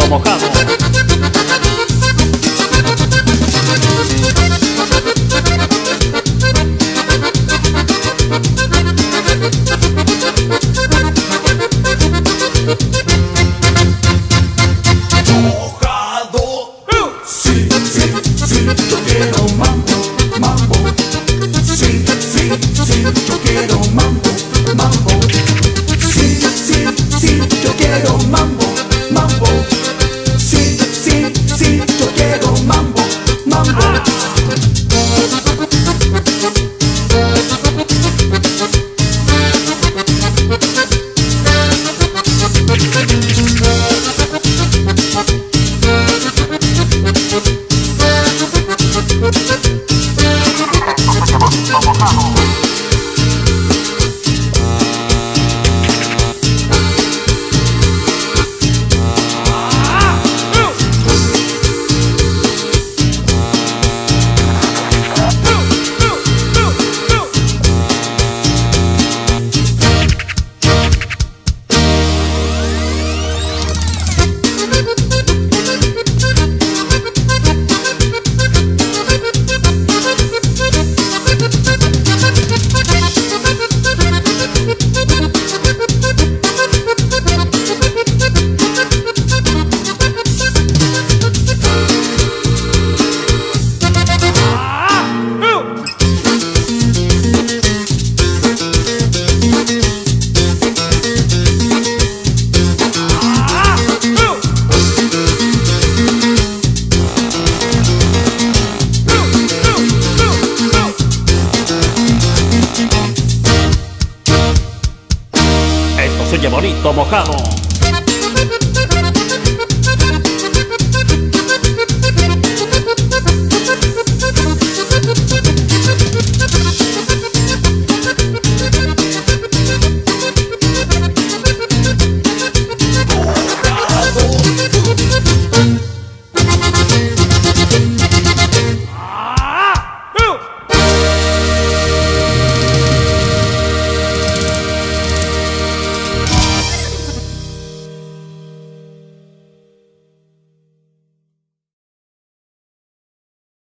bonito mojado. Yo quiero mambo, Oye bonito mojado.